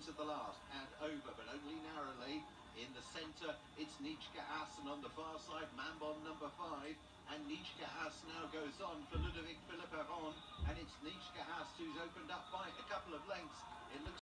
into the last and over, but only narrowly. In the centre, it's Nijka and on the far side, Mambon number five, and Nijka Ass now goes on for Ludovic Philippe and it's Nijka Ass who's opened up by a couple of lengths. It looks